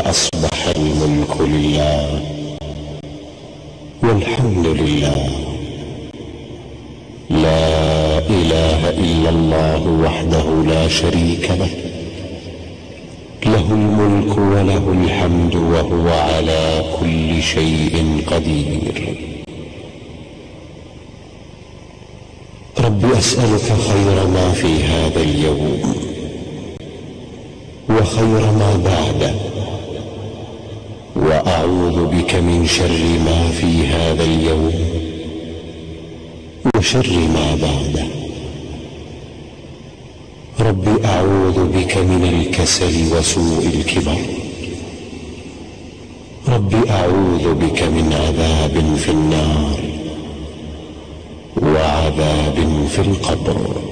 وأصبح الملك لله والحمد لله. لا إله إلا الله وحده لا شريك له. له الملك وله الحمد وهو على كل شيء قدير. رب أسألك خير ما في هذا اليوم وخير ما بعده. بك من شر ما في هذا اليوم وشر ما بعده. رب أعوذ بك من الكسل وسوء الكبر. رب أعوذ بك من عذاب في النار وعذاب في القبر.